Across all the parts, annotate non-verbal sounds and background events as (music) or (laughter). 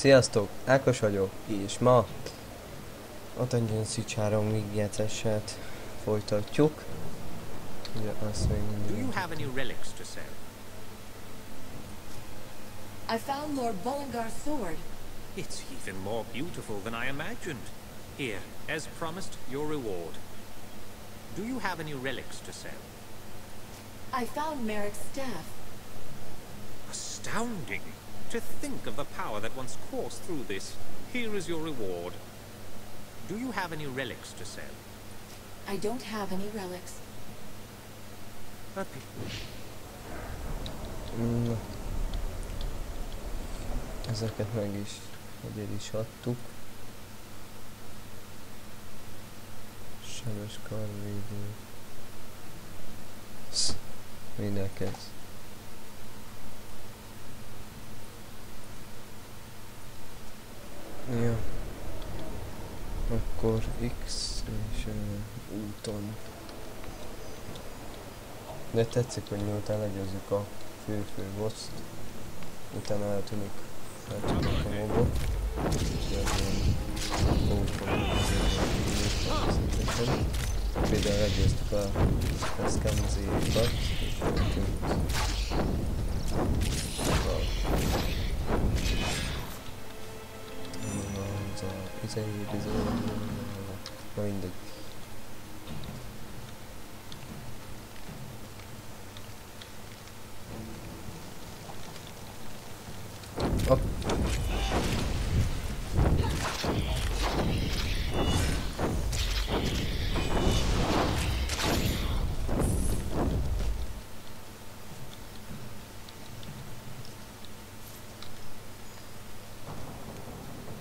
Sziasztok, Ákos vagyok, és ma a Dungeon Siege 3 végjegyzését folytatjuk. Ugye azt még Do you mindig... have any relics to sell? I found Lord Bollingar's sword. It's even more beautiful than I imagined. Here, as promised, your reward. Do you have any relics to sell? I found Merrick's staff. Astounding! To think of the power that once coursed through this. Here is your reward. Do you have any relics to sell? I don't have any relics. A pity. Na. Ezeket meg is egyed is adtuk. Sebes karvédő. Sz, Mindenki ez. Ja. Akkor X és uh, úton. De tetszik, hogy miután legyőzzük a fő-fő bosszt, utána eltűnik, eltűnik a természetesen. Például legyőztük a Escanzékat, és eltűnt a az a izei bizony, na mindegy. Hopp.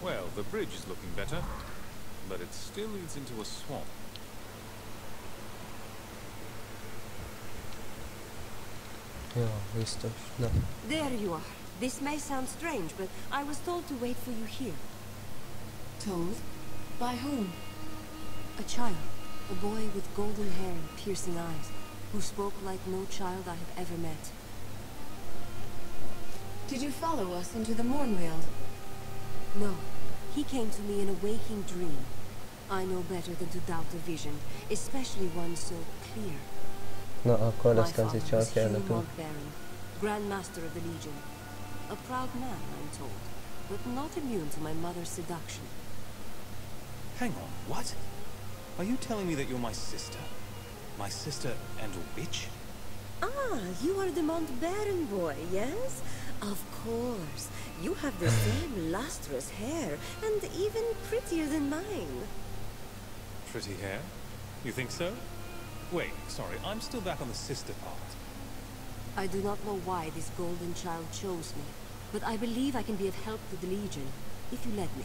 Well, the bridge is looking better, but it still leads into a swamp. Ja, biztos. Na, There you are. This may sound strange, but I was told to wait for you here. Told? By whom? A child. A boy with golden hair and piercing eyes, who spoke like no child I have ever met. Did you follow us into the Mornweald? No, he came to me in a waking dream. I know better than to doubt a vision, especially one so clear. na akkor My azt father kezdi csak was el Montbarron, Grand Master of the Legion. A proud man, I'm told, but not immune to my mother's seduction. Hang on, what? Are you telling me that you're my sister? My sister and a witch? Ah, you are the Montbarron boy, yes? Of course. You have the (sighs) same lustrous hair, and even prettier than mine. Pretty hair? You think so? Wait, sorry, I'm still back on the sister part. I do not know why this golden child chose me, but I believe I can be of help to the Legion, if you let me.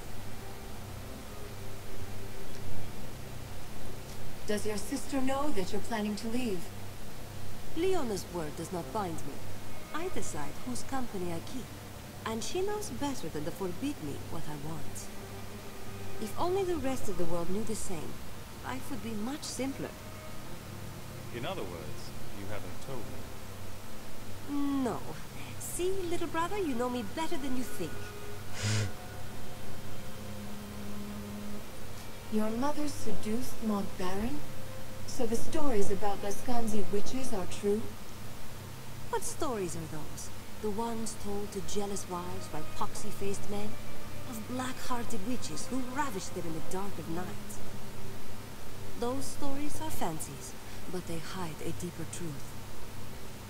Does your sister know that you're planning to leave? Leona's word does not bind me. I decide whose company I keep, and she knows better than to forbid me what I want. If only the rest of the world knew the same, life would be much simpler. In other words, you haven't told me. No. See, little brother, you know me better than you think. (laughs) Your mother seduced Montbarron? So the stories about Lescanzi witches are true? What stories are those? The ones told to jealous wives by poxy-faced men? Of black-hearted witches who ravish them in the dark of night? Those stories are fancies, but they hide a deeper truth.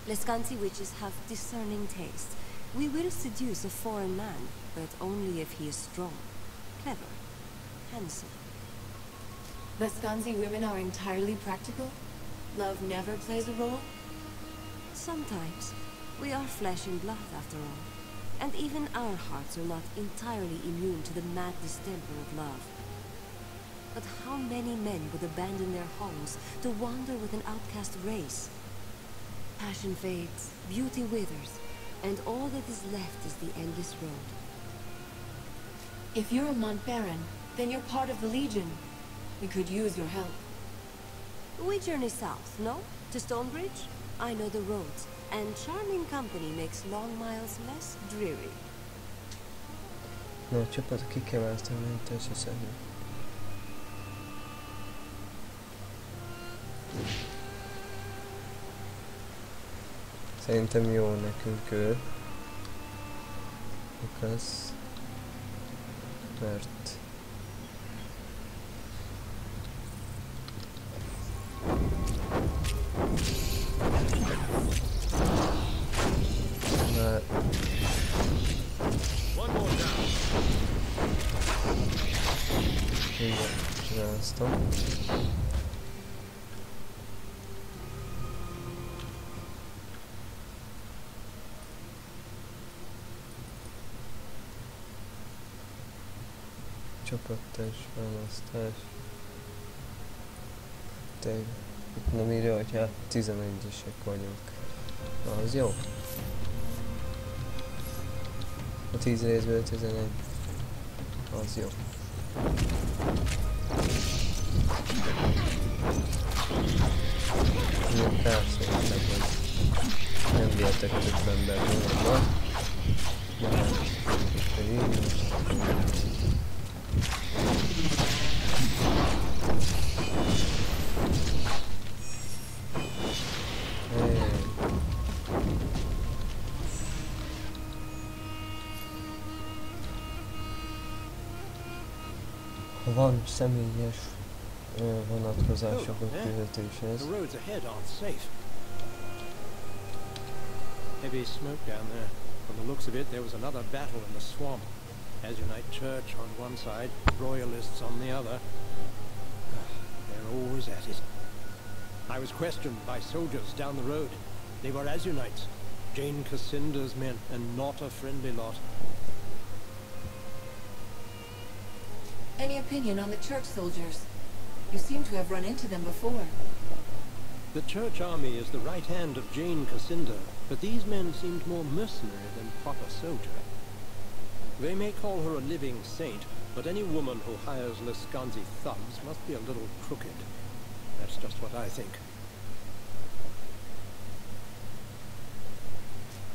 Lescanzi witches have discerning taste. We will seduce a foreign man, but only if he is strong, clever, handsome. Lescanzi women are entirely practical? Love never plays a role? Sometimes. We are flesh and blood, after all. And even our hearts are not entirely immune to the mad distemper of love. But how many men would abandon their homes to wander with an outcast race? Passion fades, beauty withers, and all that is left is the endless road. If you're a Montbarron, then you're part of the Legion. We could use your help. We journey south, no? To Stonebridge? I know the roads, and charming company makes long miles less dreary. Összeszedni. Szerintem jó nekünk ő. Lukasz. Mert... Csapattás választás. Te itt nem írja, hogy hát 11-esek vagyunk. Na, az jó. A 10 részből 11. Az jó. Persze, tényleg, hogy nem vihetek több ember vonatban. De hát, akkor így most. Ha van személyes ö, vonatkozások a küldetéshez, The roads ahead aren't safe. Heavy smoke down there. From the looks of it, there was another battle in the swamp. Azunite Church on one side, Royalists on the other. (sighs) They're always at it. I was questioned by soldiers down the road. They were Azunites, Jeyne Kassynder's men, and not a friendly lot. Any opinion on the church soldiers? You seem to have run into them before. The church army is the right hand of Jeyne Kassynder, but these men seemed more mercenary than proper soldier. They may call her a living saint, but any woman who hires Lescanzi thugs must be a little crooked. That's just what I think.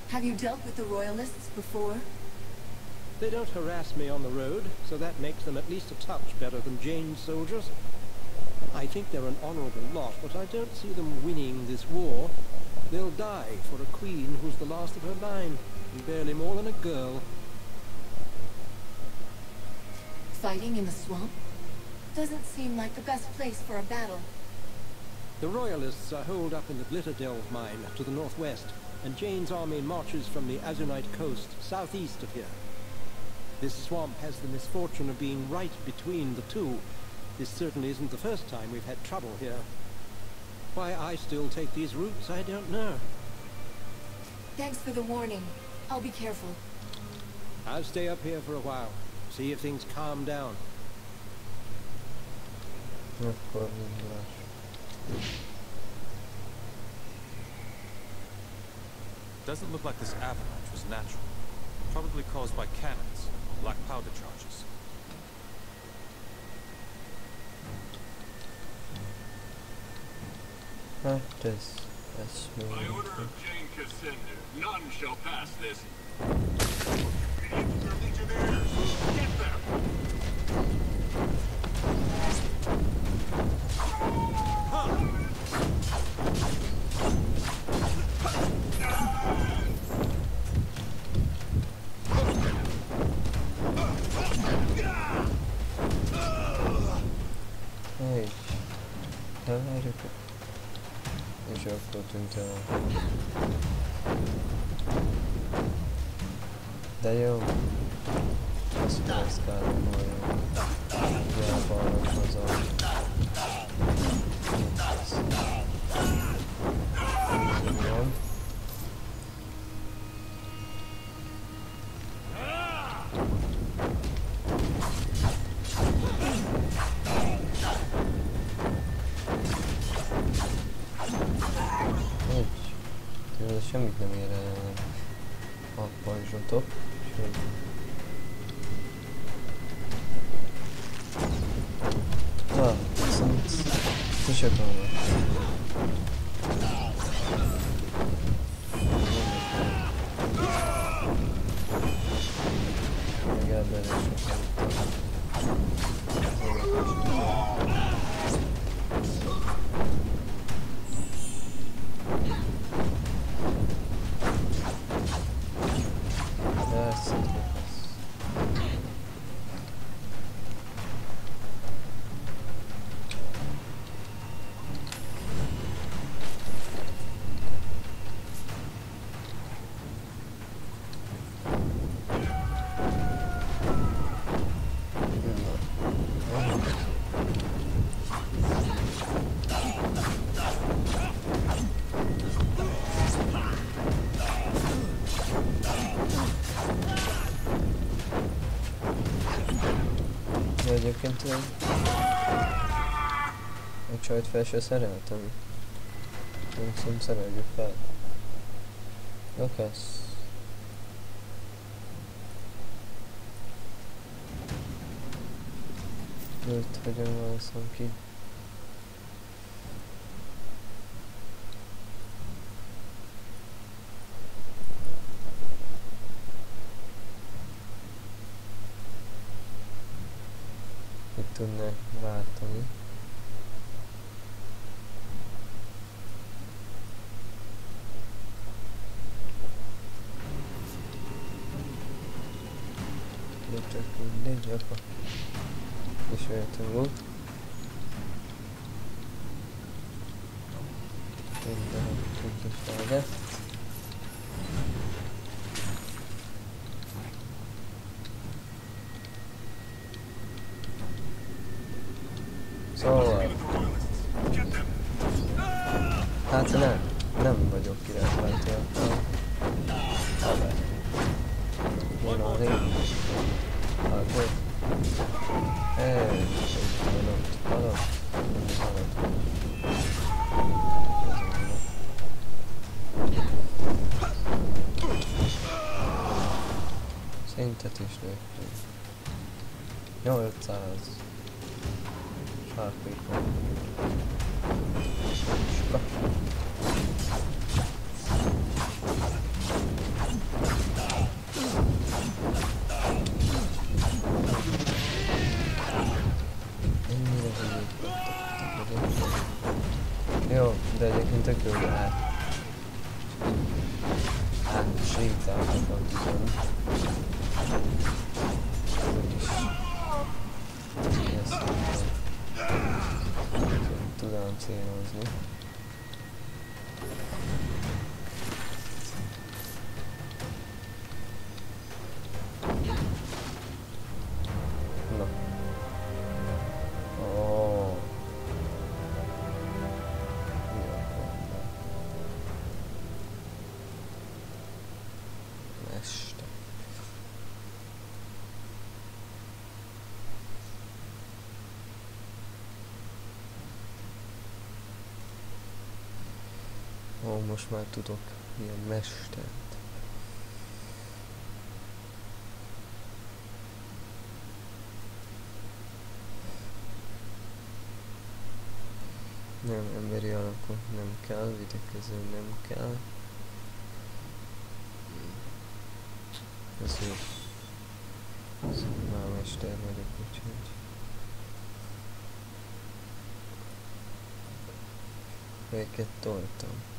Have you dealt with the Royalists before? They don't harass me on the road, so that makes them at least a touch better than Jane's soldiers. I think they're an honorable lot, but I don't see them winning this war. They'll die for a queen who's the last of her line, and barely more than a girl. Fighting in the swamp? Doesn't seem like the best place for a battle. The Royalists are holed up in the Glitterdelve mine to the northwest, and Jane's army marches from the Azunite coast southeast of here. This swamp has the misfortune of being right between the two. This certainly isn't the first time we've had trouble here. Why I still take these routes, I don't know. Thanks for the warning. I'll be careful. I'll stay up here for a while, see if things calm down. akkor indulás. Doesn't look like this avalanche was natural. Probably caused by cannons, black powder charges. Hát ez, ez még By order of Jeyne Kassynder, none shall pass this. Eu já fruto então. Daí eu posso dar esse cara com ele. E a bola, os olhos. случай, по-моему. Egyébként én a csajt fel se szereltem. Szerintem szereljük fel. Lakasz. Őt hogyan válaszom ki? Itt tudnék váltani. De csak mindegy, apa. És jöttem volt. Nem vagyok királypárti, akkor haver. Van a rég. Akkor, ez, egy halott, halott, halott. Szintet is lőttünk. 800 Jó, de egyébként tök jó át. Hát, sétáltam viszont. Tudom célozni. Ó, most már tudok ilyen mestert. Nem, emberi alakú nem kell, videkező nem kell. Ez jó. Már mester vagyok, úgyhogy... Őket toltam.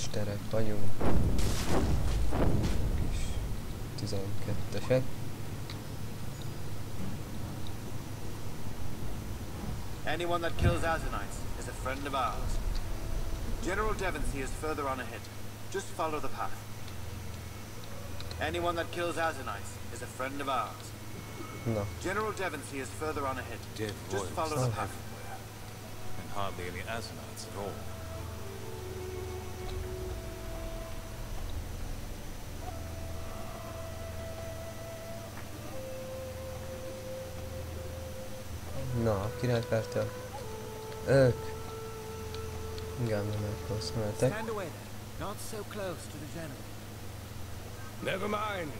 mesterek vagyunk. Kis 12-esek. Anyone that kills Azunites is a friend of ours. General Devonsey is further on ahead. Just follow the path. Anyone that kills Azunites is a friend of ours. Na, General Devonsey is further on ahead. Dead Just royals follow the Oh. path. And hardly any Azunites at all. Na, királyt verte. Ők. Igen, mennek rossz mehetek. Stand away there. Not so close to the general. Never mind.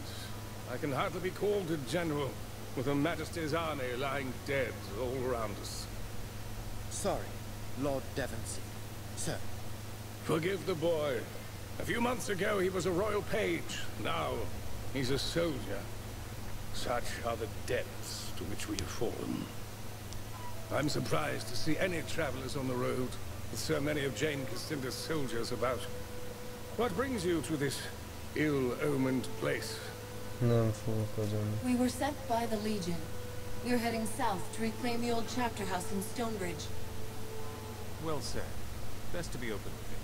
I can hardly be called a general, with Her Majesty's army lying dead all around us. Sorry, Lord Devonsey. Sir, Forgive the boy. A few months ago he was a royal page. Now he's a soldier. Such are the depths to which we have fallen. I'm surprised to see any travelers on the road, with so many of Jeyne Kassynder's soldiers about. What brings you to this ill-omened place? Nem fogok azon. We were sent by the Legion. We're heading south to reclaim the old chapter house in Stonebridge. Well said. Best to be open with him.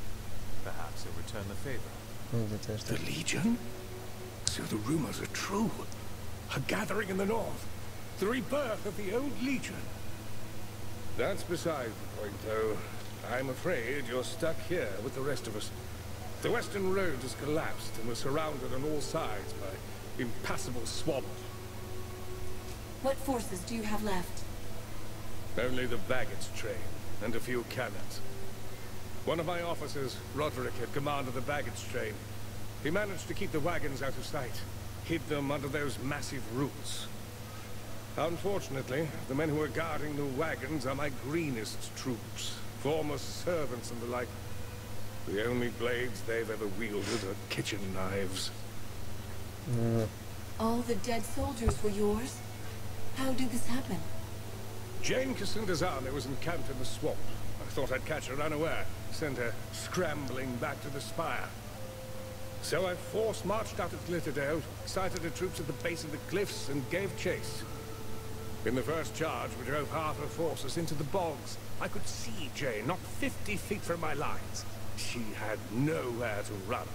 Perhaps he'll return the favor. The. Legion? So the rumors are true. A gathering in the north. The rebirth of the old Legion. That's beside the point, though. I'm afraid you're stuck here with the rest of us. The western road has collapsed and we're surrounded on all sides by impassable swamp. What forces do you have left? Only the baggage train and a few cannons. One of my officers, Roderick, had command of the baggage train. He managed to keep the wagons out of sight, hid them under those massive roots. Unfortunately, the men who are guarding the wagons are my greenest troops, former servants and the like. The only blades they've ever wielded are kitchen knives. Mm, All the dead soldiers were yours? How did this happen? Jeyne Kassynder's army was encamped in the swamp. I thought I'd catch her unaware, send her scrambling back to the spire. So I force marched out of Glitterdelve, sighted the troops at the base of the cliffs, and gave chase. In the first charge, we drove half her forces into the bogs. I could see Jane, not 50 feet from my lines. She had nowhere to run.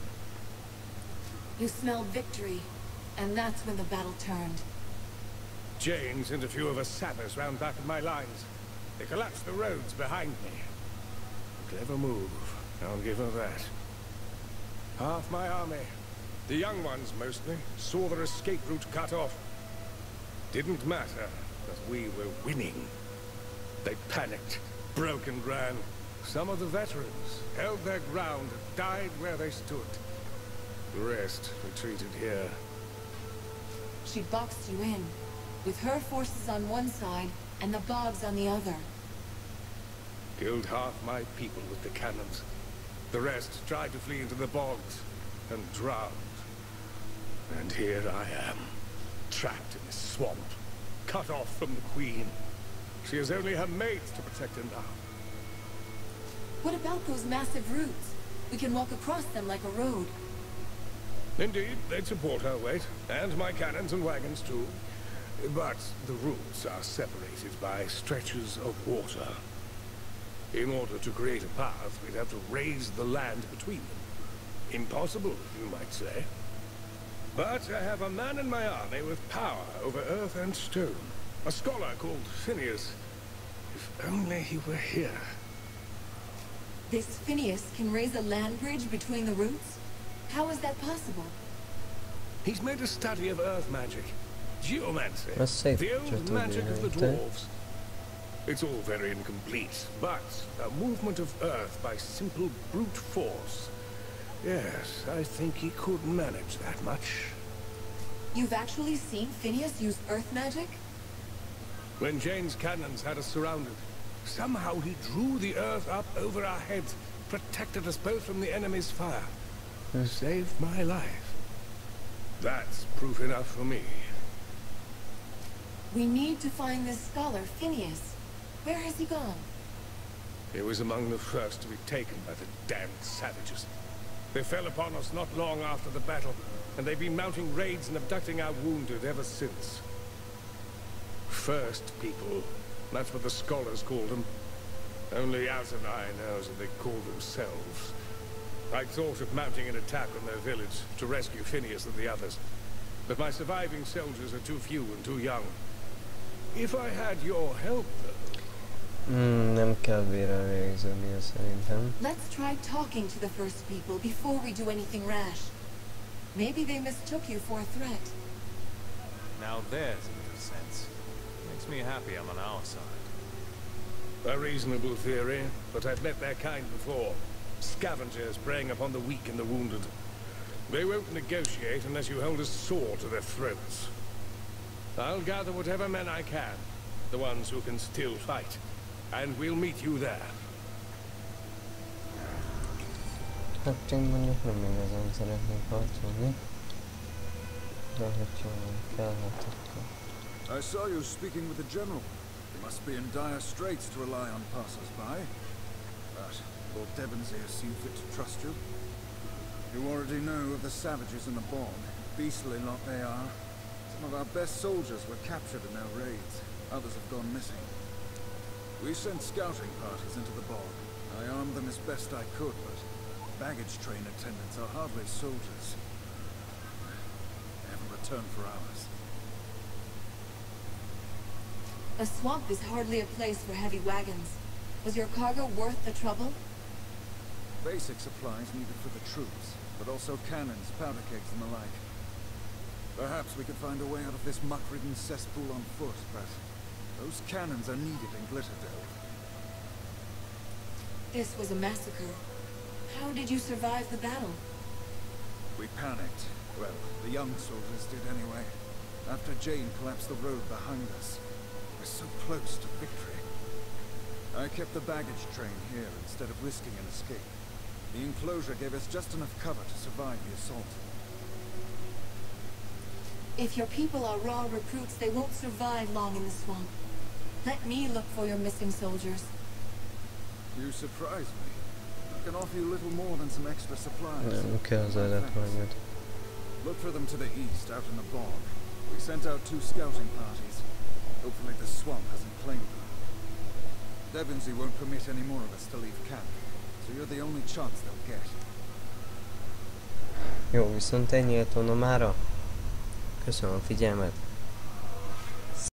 You smelled victory, and that's when the battle turned. Jane sent a few of her sappers round back of my lines. They collapsed the roads behind me. A clever move, I'll give her that. Half my army, the young ones mostly, saw their escape route cut off. Didn't matter, because we were winning. They panicked, broke and ran. Some of the veterans held their ground and died where they stood. The rest retreated here. She boxed you in, with her forces on one side and the Bogs on the other. Killed half my people with the cannons. The rest tried to flee into the bogs and drowned. And here I am, trapped in this swamp, cut off from the Queen. She has only her maids to protect her now. What about those massive roots? We can walk across them like a road. Indeed, they'd support her weight, and my cannons and wagons too. But the routes are separated by stretches of water. In order to create a path, we'd have to raise the land between them. Impossible, you might say. But I have a man in my army with power over earth and stone. A scholar called Phineas. If only he were here. This Phineas can raise a land bridge between the roots? How is that possible? He's made a study of earth magic. Geomancy. Az szép The old tudni magic of the dwarves. It's all very incomplete, but a movement of earth by simple brute force. Yes, I think he could manage that much. You've actually seen Phineas use earth magic? When Jane's cannons had us surrounded, somehow he drew the earth up over our heads, protected us both from the enemy's fire. He saved my life. That's proof enough for me. We need to find this scholar, Phineas. Where has he gone? He was among the first to be taken by the damned savages. They fell upon us not long after the battle, and they've been mounting raids and abducting our wounded ever since. First people, that's what the scholars called them. Only Azunai knows what they call themselves. I thought of mounting an attack on their village to rescue Phineas and the others. But my surviving soldiers are too few and too young. If I had your help, though... Let's try talking to the first people before we do anything rash. Maybe they mistook you for a threat. Now there's a bit of sense. Makes me happy I'm on our side. A reasonable theory, but I've met their kind before. Scavengers preying upon the weak and the wounded. They won't negotiate unless you hold a sword to their throats. I'll gather whatever men I can, the ones who can still fight, and we'll meet you there. Hát én mondjuk nem igazán szeretnék harcolni. De hogyha kell, hát akkor... I saw you speaking with the General. You must be in dire straits to rely on passers-by. But Lord Devonsey has seen fit to trust you. You already know of the savages in the bog. Beastly lot they are. Some of our best soldiers were captured in their raids. Others have gone missing. We sent scouting parties into the bog. I armed them as best I could, but baggage train attendants are hardly soldiers. They haven't returned for hours. A swamp is hardly a place for heavy wagons. Was your cargo worth the trouble? Basic supplies needed for the troops, but also cannons, powder kegs, and the like. Perhaps we could find a way out of this muck-ridden cesspool on foot, but those cannons are needed in Glitterdelve. This was a massacre. How did you survive the battle? We panicked. Well, the young soldiers did anyway. After Jane collapsed the road behind us. We're so close to victory. I kept the baggage train here instead of risking an escape. The enclosure gave us just enough cover to survive the assault. If your people are raw recruits, they won't survive long in the swamp. Let me look for your missing soldiers. You surprise me. I can offer you little more than some extra supplies. Nem kell az elektronyot. Look for them to the east, out in the bog. We sent out two scouting parties. Hopefully the swamp hasn't claimed them. Devonsey won't permit any more of us to leave camp, so you're the only chance they'll get. Jó, viszont ennyi lett volna mára. Köszönöm a figyelmet.